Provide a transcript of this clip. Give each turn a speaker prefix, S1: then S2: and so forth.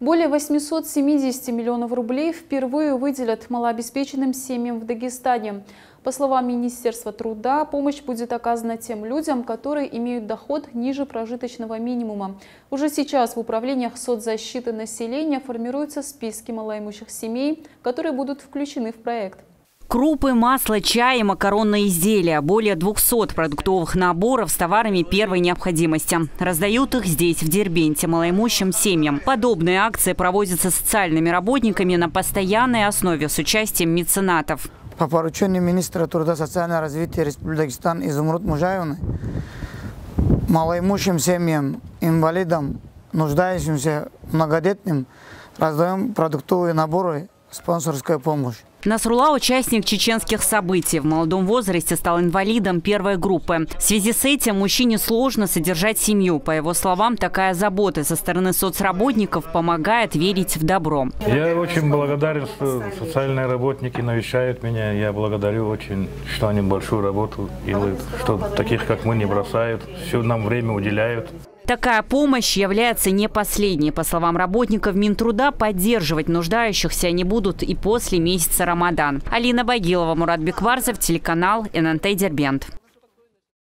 S1: Более 870 миллионов рублей впервые выделят малообеспеченным семьям в Дагестане. По словам Министерства труда, помощь будет оказана тем людям, которые имеют доход ниже прожиточного минимума. Уже сейчас в управлениях соцзащиты населения формируются списки малоимущих семей, которые будут включены в проект.
S2: Крупы, масло, чай и макаронные изделия. Более 200 продуктовых наборов с товарами первой необходимости. Раздают их здесь, в Дербенте, малоимущим семьям. Подобные акции проводятся социальными работниками на постоянной основе с участием меценатов.
S3: По поручению министра труда социального развития Республики Дагестан Изумруд Мужаевны малоимущим семьям, инвалидам, нуждающимся многодетным раздаем продуктовые наборы, спонсорская помощь.
S2: Насрула – участник чеченских событий. В молодом возрасте стал инвалидом первой группы. В связи с этим мужчине сложно содержать семью. По его словам, такая забота со стороны соцработников помогает верить в добро.
S4: Я очень благодарен, что социальные работники навещают меня. Я благодарю очень, что они большую работу делают, что таких, как мы, не бросают, все нам время уделяют.
S2: Такая помощь является не последней. По словам работников Минтруда, поддерживать нуждающихся они будут и после месяца Рамадан. Алина Багилова, Мурат Бекварзев, телеканал ННТ Дербент.